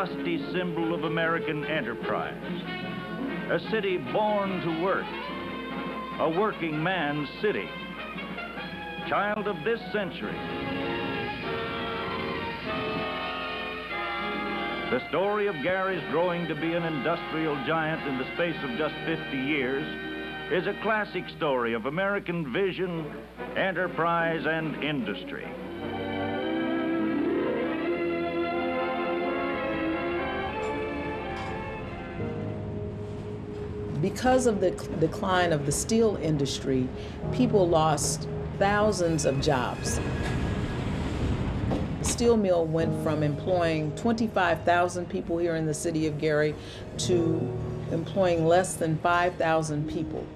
Lusty symbol of American enterprise. A city born to work. A working man's city. Child of this century. The story of Gary's growing to be an industrial giant in the space of just 50 years is a classic story of American vision, enterprise, and industry. Because of the decline of the steel industry, people lost thousands of jobs. The steel mill went from employing 25,000 people here in the city of Gary to employing less than 5,000 people.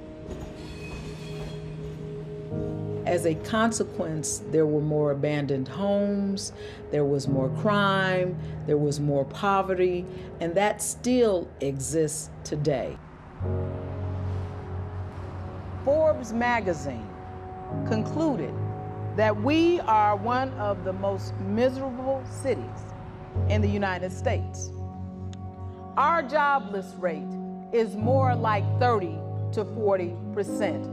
As a consequence, there were more abandoned homes, there was more crime, there was more poverty, and that still exists today. Forbes magazine concluded that we are one of the most miserable cities in the United States. Our jobless rate is more like 30 to 40 percent.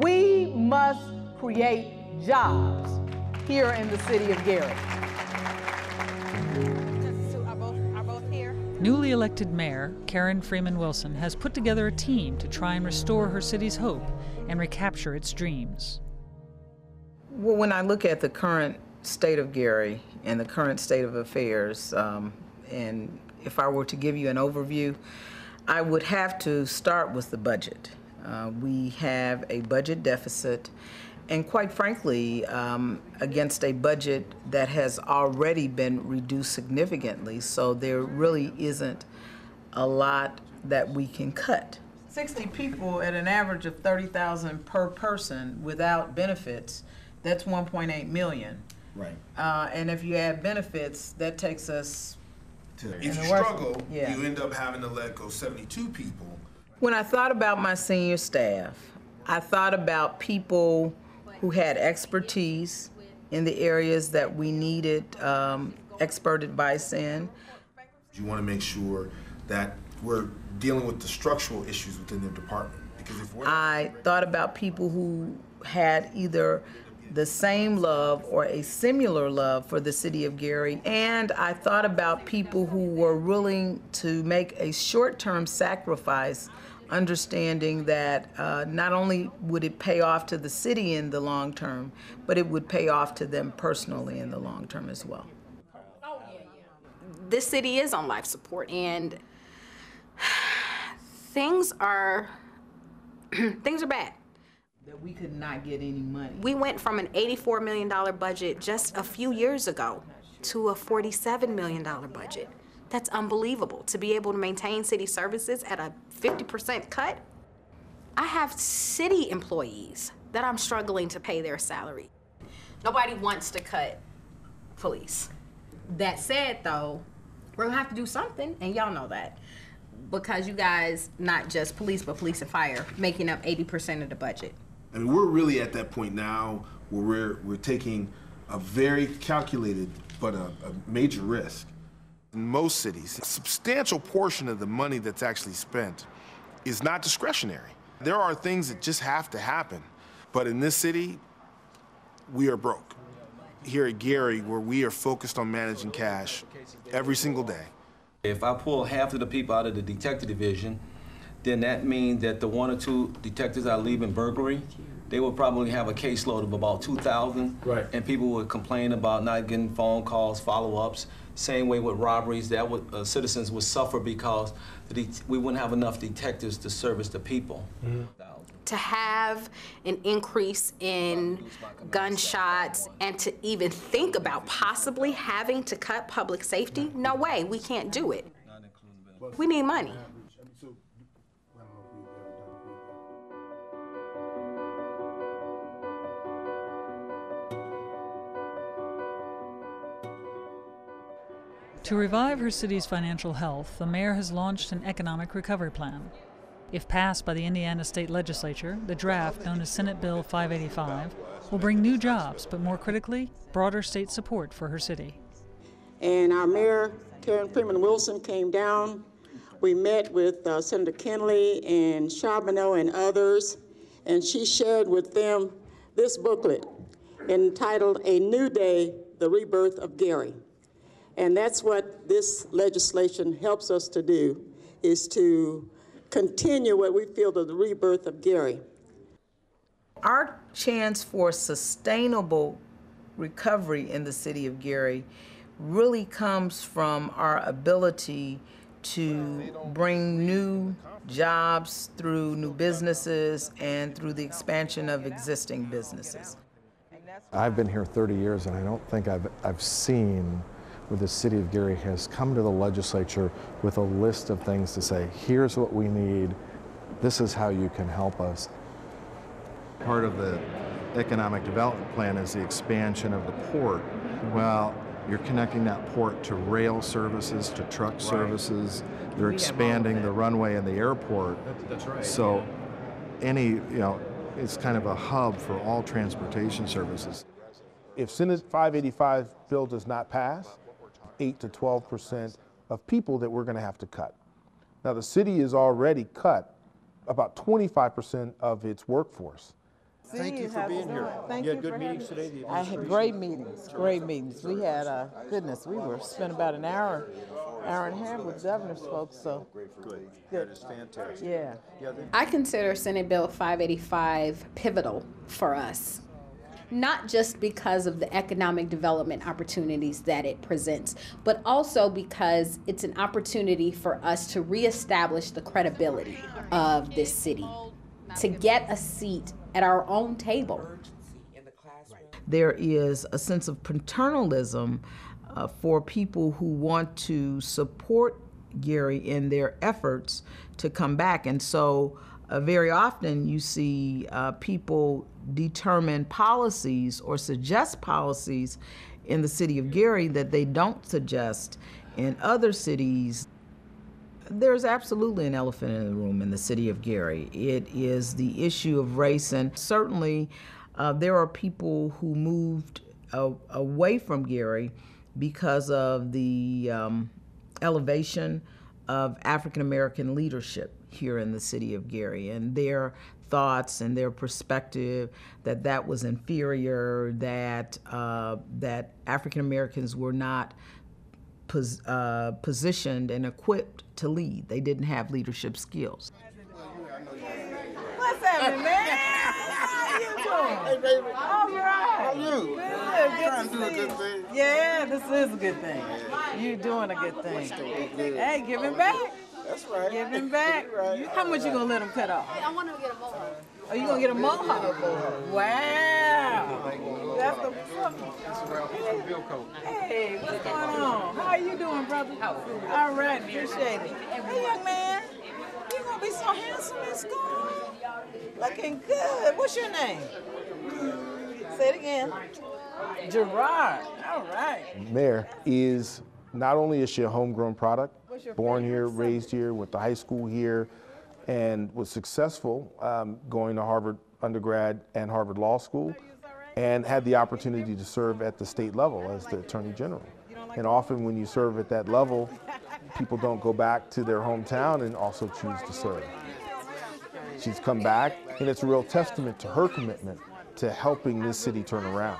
We must create jobs here in the city of Gary. Newly elected mayor Karen Freeman Wilson has put together a team to try and restore her city's hope and recapture its dreams. Well, when I look at the current state of Gary and the current state of affairs, um, and if I were to give you an overview, I would have to start with the budget. Uh, we have a budget deficit, and quite frankly, um, against a budget that has already been reduced significantly, so there really isn't a lot that we can cut. 60 people at an average of 30,000 per person without benefits, that's 1.8 million. Right. Uh, and if you add benefits, that takes us To- If you worst- struggle, yeah. you end up having to let go 72 people. When I thought about my senior staff, I thought about people who had expertise in the areas that we needed um, expert advice in. You want to make sure that we're dealing with the structural issues within the department. Because if we're I thought about people who had either the same love or a similar love for the city of Gary. And I thought about people who were willing to make a short term sacrifice, understanding that uh, not only would it pay off to the city in the long term, but it would pay off to them personally in the long term as well. this city is on life support and things are things are bad. That we could not get any money. We went from an $84 million budget just a few years ago to a $47 million budget. That's unbelievable to be able to maintain city services at a 50% cut. I have city employees that I'm struggling to pay their salary. Nobody wants to cut police. That said, though, we're gonna have to do something, and y'all know that. Because you guys, not just police, but police and fire, making up 80% of the budget. I mean, we're really at that point now where we're we're taking a very calculated but a, a major risk. In most cities, a substantial portion of the money that's actually spent is not discretionary. There are things that just have to happen. But in this city, we are broke. Here at Gary, where we are focused on managing cash every single day. If I pull half of the people out of the detective division, then that means that the one or two detectives I leave in burglary, they would probably have a caseload of about 2,000. Right. And people would complain about not getting phone calls, follow-ups. Same way with robberies, that would, uh, citizens would suffer because the det- we wouldn't have enough detectives to service the people. to have an increase in gunshots and to even think about possibly having to cut public safety, no way, we can't do it. We need money. To revive her city's financial health, the mayor has launched an economic recovery plan. If passed by the Indiana State Legislature, the draft, known as Senate Bill 585, will bring new jobs, but more critically, broader state support for her city. And our mayor, Karen Freeman Wilson, came down. We met with uh, Senator Kenley and Charbonneau and others, and she shared with them this booklet entitled A New Day, The Rebirth of Gary. And that's what this legislation helps us to do, is to continue what we feel is the rebirth of Gary. Our chance for sustainable recovery in the city of Gary really comes from our ability to bring new jobs through new businesses and through the expansion of existing businesses. I've been here 30 years and I don't think I've, I've seen where the city of Gary has come to the legislature with a list of things to say, here's what we need, this is how you can help us. Part of the economic development plan is the expansion of the port. Well, you're connecting that port to rail services, to truck services. They're expanding the runway and the airport. That's right. So any, you know, it's kind of a hub for all transportation services. If Senate 585 bill does not pass, 8 to 12 percent of people that we're going to have to cut. Now, the city has already cut about 25 percent of its workforce. Thank you for being here. Thank You you had good meetings today? The I had great meetings, great meetings. We had, uh, goodness, we were, spent about an hour, hour and a half with governor's folks, so. Good. Good. That is fantastic. Yeah. Yeah, I consider Senate Bill 585 pivotal for us. Not just because of the economic development opportunities that it presents, but also because it's an opportunity for us to reestablish the credibility of this city, to get a seat at our own table. There is a sense of paternalism uh, for people who want to support Gary in their efforts to come back. And so, uh, very often, you see uh, people determine policies or suggest policies in the city of Gary that they don't suggest in other cities there's absolutely an elephant in the room in the city of Gary. It is the issue of race, and certainly uh, there are people who moved a- away from Gary because of the um, elevation of African American leadership here in the city of Gary and their thoughts and their perspective that that was inferior, that uh, that African Americans were not pos- uh, positioned and equipped to lead. They didn't have leadership skills. What's happening, man? How you doing? Hey, baby. All right. How you? Good. Good Trying to to do a see good you. thing. Yeah, this is a good thing. You're doing a good thing. Hey, give him back. That's right. Give him back. Right. How much you gonna let him cut off? I want to get a mohawk. Are you gonna get a mohawk? Wow. That's the Hey, what's going on? How are you doing, brother? All right, appreciate it. Hey, young man, you gonna be so handsome in school? Looking good. What's your name? Say it again. Gerard. All right. Mayor is not only is she a homegrown product, What's your born here, subject? raised here, went to high school here, and was successful um, going to Harvard undergrad and Harvard Law School, and had the opportunity to serve at the state level as the Attorney General. And often when you serve at that level, people don't go back to their hometown and also choose to serve. She's come back, and it's a real testament to her commitment to helping this city turn around.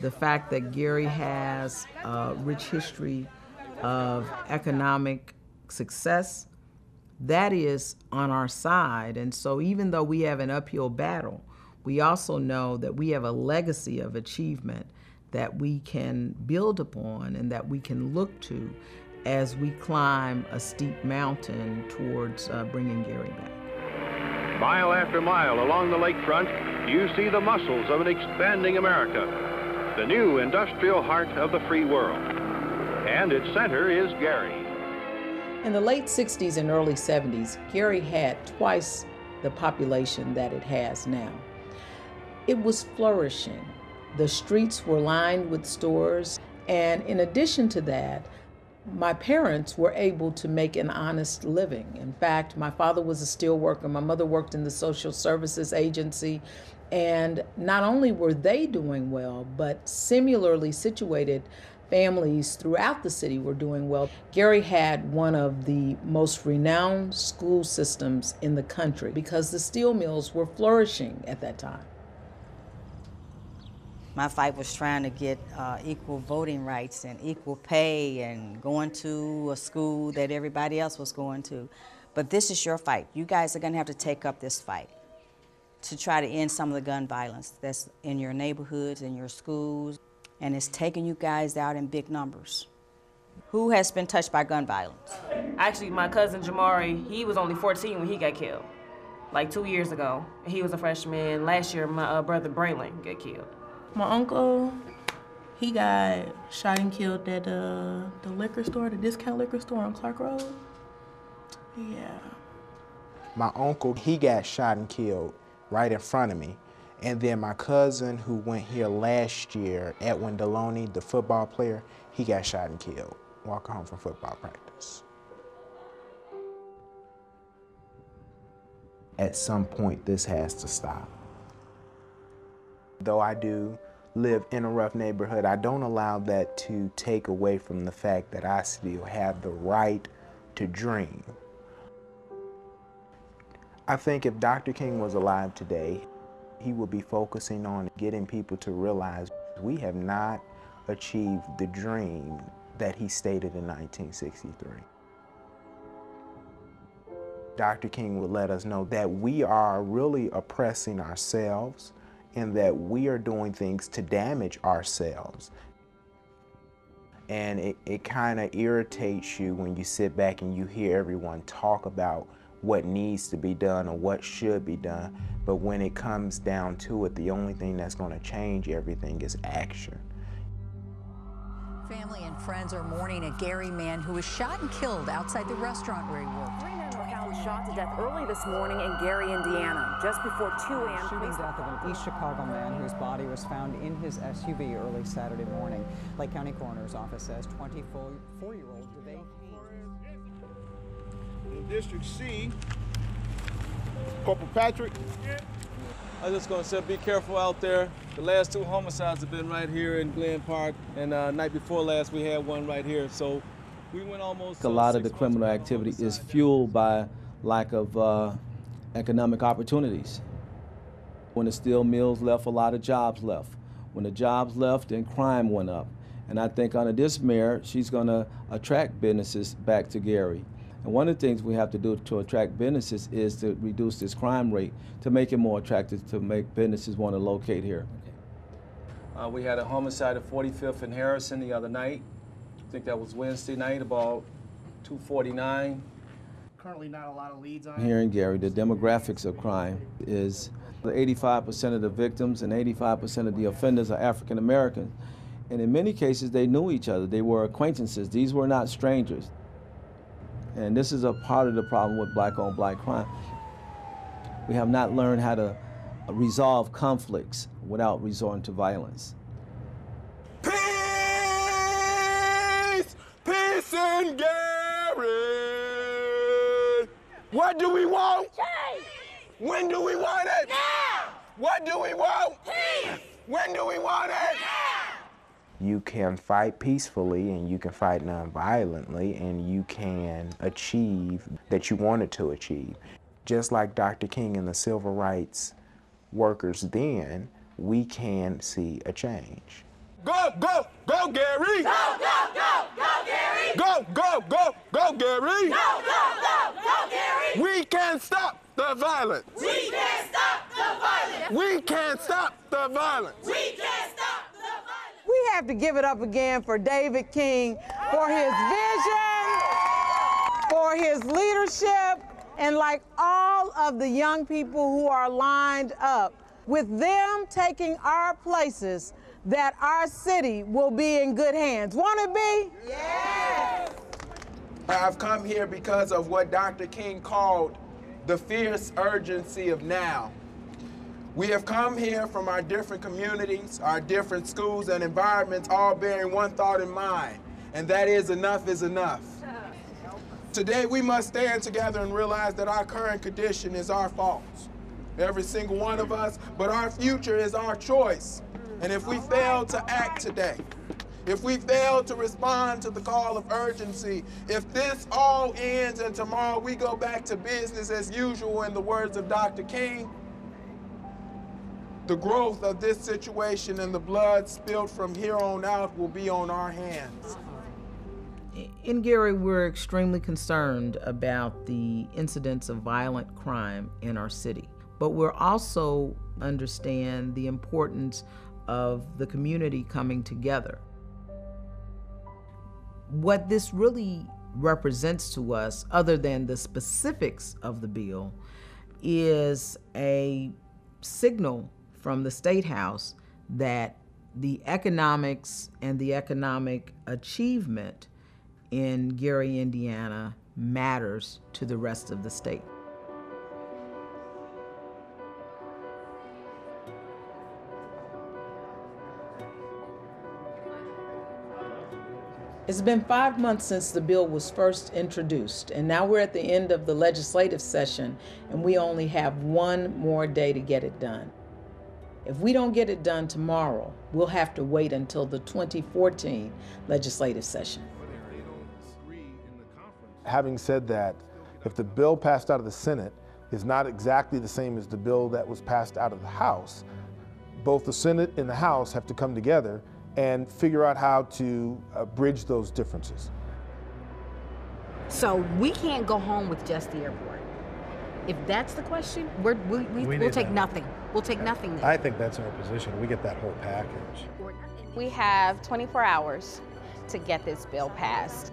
The fact that Gary has a rich history of economic success, that is on our side. And so, even though we have an uphill battle, we also know that we have a legacy of achievement that we can build upon and that we can look to as we climb a steep mountain towards uh, bringing Gary back. Mile after mile along the lakefront, you see the muscles of an expanding America, the new industrial heart of the free world. And its center is Gary. In the late 60s and early 70s, Gary had twice the population that it has now. It was flourishing. The streets were lined with stores, and in addition to that, my parents were able to make an honest living. In fact, my father was a steel worker, my mother worked in the social services agency, And not only were they doing well, but similarly situated families throughout the city were doing well. Gary had one of the most renowned school systems in the country because the steel mills were flourishing at that time. My fight was trying to get uh, equal voting rights and equal pay and going to a school that everybody else was going to. But this is your fight. You guys are going to have to take up this fight to try to end some of the gun violence that's in your neighborhoods, in your schools, and it's taking you guys out in big numbers. Who has been touched by gun violence? Actually, my cousin Jamari, he was only 14 when he got killed, like two years ago. He was a freshman. Last year, my uh, brother Braylon got killed. My uncle, he got shot and killed at uh, the liquor store, the discount liquor store on Clark Road. Yeah. My uncle, he got shot and killed right in front of me. And then my cousin who went here last year, Edwin Deloney, the football player, he got shot and killed walking home from football practice. At some point, this has to stop. Though I do live in a rough neighborhood, I don't allow that to take away from the fact that I still have the right to dream. I think if Dr. King was alive today, he will be focusing on getting people to realize we have not achieved the dream that he stated in 1963. Dr. King would let us know that we are really oppressing ourselves and that we are doing things to damage ourselves. And it, it kind of irritates you when you sit back and you hear everyone talk about what needs to be done or what should be done. But when it comes down to it, the only thing that's going to change everything is action. Family and friends are mourning a Gary man who was shot and killed outside the restaurant where he worked. Three men were found shot to death early this morning in Gary, Indiana. Just before 2 a.m. Shooting death of an East Chicago man whose body was found in his SUV early Saturday morning. Lake County Coroner's Office says 24-year-old DeVay In District C, Corporal Patrick. I was just gonna say, be careful out there. The last two homicides have been right here in Glen Park, and uh, night before last we had one right here. So we went almost. A lot of the criminal activity is fueled by lack of uh, economic opportunities. When the steel mills left, a lot of jobs left. When the jobs left, then crime went up. And I think under this mayor, she's gonna attract businesses back to Gary. And one of the things we have to do to attract businesses is to reduce this crime rate, to make it more attractive, to make businesses want to locate here. Uh, we had a homicide at 45th and Harrison the other night. I think that was Wednesday night, about 249. Currently not a lot of leads on Here in Gary, the demographics of crime is 85% of the victims and 85% of the offenders are African Americans. And in many cases, they knew each other. They were acquaintances. These were not strangers. And this is a part of the problem with black on black crime. We have not learned how to resolve conflicts without resorting to violence. Peace! Peace in Gary! What do we want? Change! When do we want it? Now! What do we want? Peace! When do we want it? Now! You can fight peacefully and you can fight non-violently and you can achieve that you wanted to achieve. Just like Dr. King and the civil rights workers then, we can see a change. Go, go, go, Gary! Go, go, go, go, Gary! Go, go, go, go, Gary! Go, go, go, go, Gary! We can stop the violence! We can't stop the violence! We can't stop the violence! We can't stop the violence! We have to give it up again for David King for his vision, for his leadership, and like all of the young people who are lined up, with them taking our places, that our city will be in good hands. Won't it be? Yes! I've come here because of what Dr. King called the fierce urgency of now. We have come here from our different communities, our different schools and environments, all bearing one thought in mind, and that is enough is enough. Today we must stand together and realize that our current condition is our fault. every single one of us, but our future is our choice. And if we fail to act today, if we fail to respond to the call of urgency, if this all ends and tomorrow we go back to business as usual, in the words of Dr. King, the growth of this situation and the blood spilled from here on out will be on our hands. In Gary, we're extremely concerned about the incidents of violent crime in our city, but we're also understand the importance of the community coming together. What this really represents to us, other than the specifics of the bill, is a signal from the State House that the economics and the economic achievement in Gary, Indiana matters to the rest of the state. It's been five months since the bill was first introduced, and now we're at the end of the legislative session, and we only have one more day to get it done. If we don't get it done tomorrow, we'll have to wait until the 2014 legislative session. Having said that, if the bill passed out of the Senate is not exactly the same as the bill that was passed out of the House, both the Senate and the House have to come together and figure out how to uh, bridge those differences. So we can't go home with just the airport. If that's the question, we're, we, we, We will take that. nothing. We'll take nothing there. I think that's our position. We get that whole package. We have 24 hours to get this bill passed.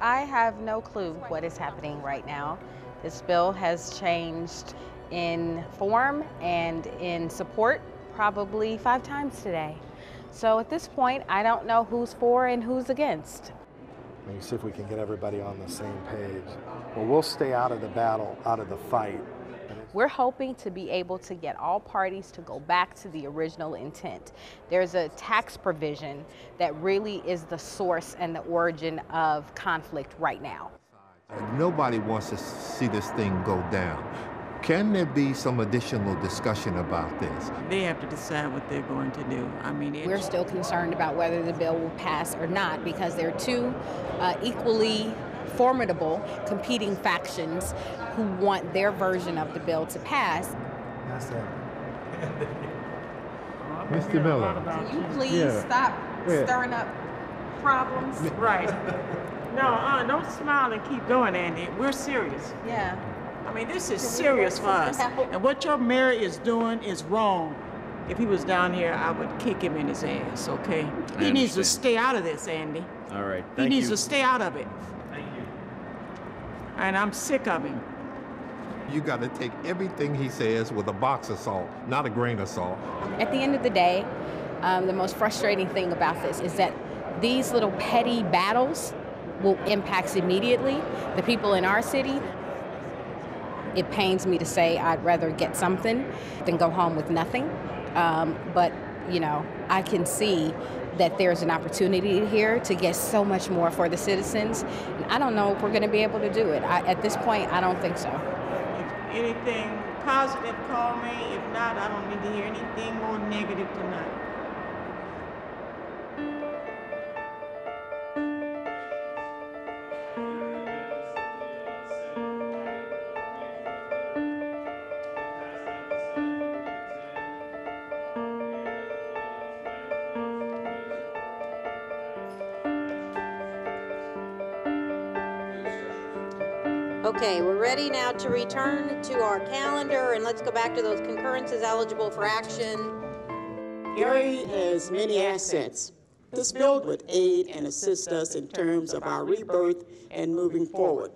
I have no clue what is happening right now. This bill has changed in form and in support probably five times today. So at this point, I don't know who's for and who's against. Maybe see if we can get everybody on the same page. Well, we'll stay out of the battle, out of the fight. We're hoping to be able to get all parties to go back to the original intent. There's a tax provision that really is the source and the origin of conflict right now. Nobody wants to see this thing go down. Can there be some additional discussion about this? They have to decide what they're going to do. I mean, it, We're still concerned about whether the bill will pass or not because there are two uh, equally formidable competing factions who want their version of the bill to pass. Mr. Miller. Can you please Yeah. stop Yeah. stirring up problems? Right. No, uh, don't smile and keep going, Andy. We're serious. Yeah. I mean, this is serious work for us. And what your mayor is doing is wrong. If he was down here, I would kick him in his ass, okay? I He needs to stay out of this, Andy. All right, He needs you. to stay out of it. Thank you. And I'm sick of him. You got to take everything he says with a box of salt, not a grain of salt. At the end of the day, um, the most frustrating thing about this is that these little petty battles will impact immediately the people in our city. It pains me to say I'd rather get something than go home with nothing. Um, but, you know, I can see that there's an opportunity here to get so much more for the citizens. And I don't know if we're going to be able to do it. I, at this point, I don't think so. If anything positive, call me. If not, I don't need to hear anything more negative tonight. Okay, we're ready now to return to our calendar and let's go back to those concurrences eligible for action. Gary has many assets. This bill would aid and assist us in terms of our rebirth and moving forward.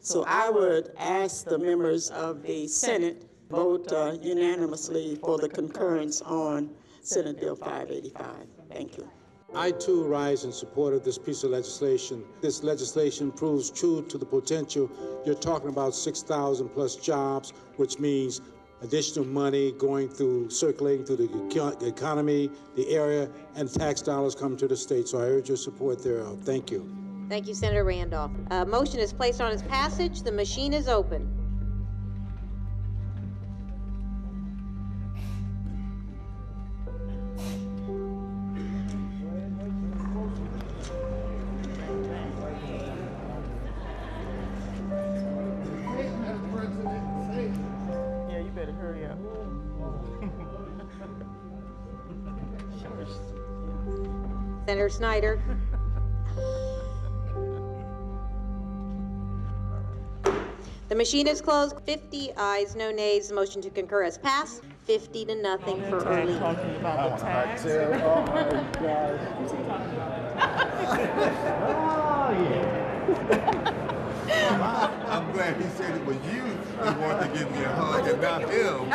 So I would ask the members of the Senate vote uh, unanimously for the concurrence on Senate Bill 585. Thank you. I too rise in support of this piece of legislation. This legislation proves true to the potential. You're talking about 6,000 plus jobs, which means additional money going through, circulating through the economy, the area, and tax dollars coming to the state. So I urge your support thereof. Thank you. Thank you, Senator Randolph. Uh, motion is placed on its passage. The machine is open. Senator Snyder. The machine is closed. 50 ayes, no nays. The motion to concur has passed. 50 to nothing for Early. Talking about the tax. Oh, I'm glad he said it was you who wanted to give me a hug and not him.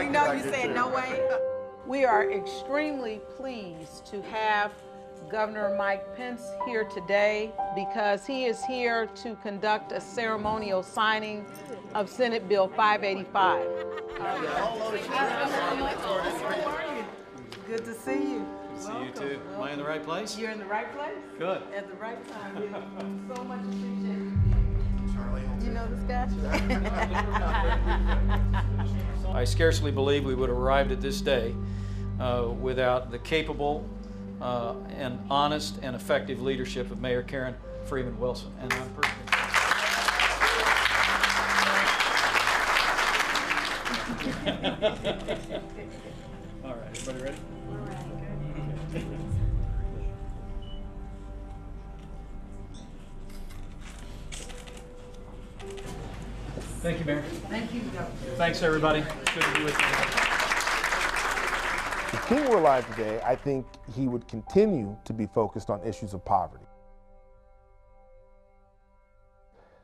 You know you said no way. We are extremely pleased to have Governor Mike Pence here today because he is here to conduct a ceremonial signing of Senate Bill 585. Good to see you. Good to See you too. Am I in the right place? You're in the right place. Good. At the right time. You so much appreciated. You know this guy? I scarcely believe we would have arrived at this day uh, without the capable uh, and honest and effective leadership of Mayor Karen Freeman Wilson. And I'm personally. All right, everybody ready? Thank you, Mayor. Thank you, Thanks, everybody. Good to be with you. If King were alive today, I think he would continue to be focused on issues of poverty.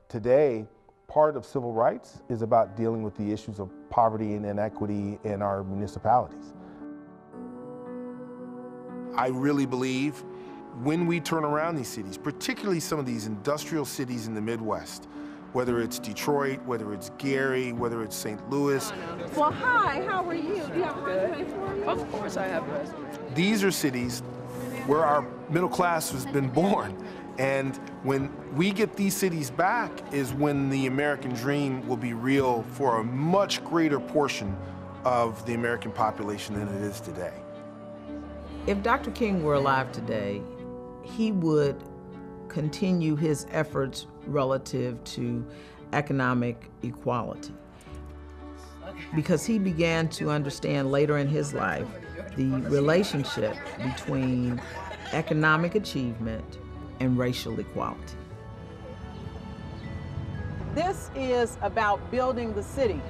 Today, part of civil rights is about dealing with the issues of poverty and inequity in our municipalities. I really believe when we turn around these cities, particularly some of these industrial cities in the Midwest, whether it's Detroit, whether it's Gary, whether it's St. Louis, oh, Well, hi, how are you? Do you have a resume for me? Of course I have a resume. these are cities where our middle class has been born. And when we get these cities back is when the American dream will be real for a much greater portion of the American population than it is today. If Dr. King were alive today, he would continue his efforts relative to economic equality. Because he began to understand later in his life the relationship between economic achievement and racial equality. This is about building the city,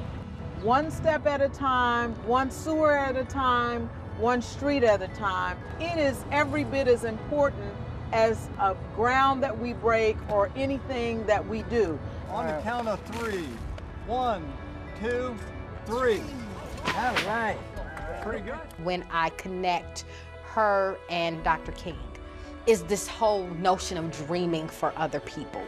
one step at a time, one sewer at a time, one street at a time. It is every bit as important as a ground that we break or anything that we do. On the uh, count of three. One, two, three. All right. Pretty good. when I connect her and Dr. King is this whole notion of dreaming for other people.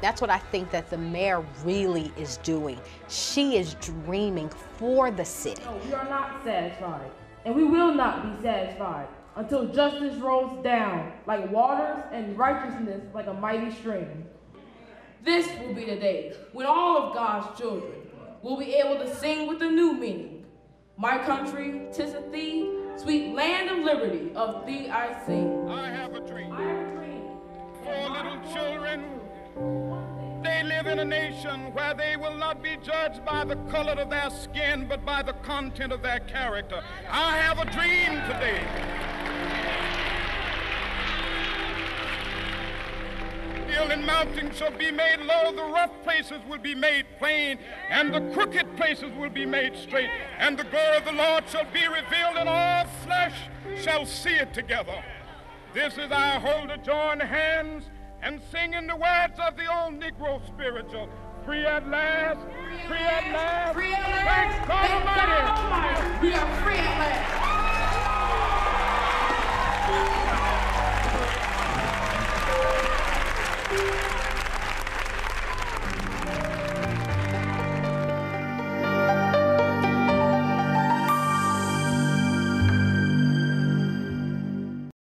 That's what I think that the mayor really is doing. She is dreaming for the city. No, we are not satisfied, and we will not be satisfied until justice rolls down like waters and righteousness like a mighty stream. This will be the day when all of God's children will be able to sing with a new meaning. My country, tis of thee, sweet land of liberty, of thee I sing. I have a dream. I have a dream. For little children, they live in a nation where they will not be judged by the color of their skin, but by the content of their character. I have a dream today. Hill and mountains shall be made low, the rough places will be made plain, and the crooked places will be made straight. And the glory of the Lord shall be revealed, and all flesh shall see it together. This is our hold to join hands and sing in the words of the old Negro spiritual. Free at last, free at last, Free at last. thanks God Thank God Almighty. Almighty. We are free at last.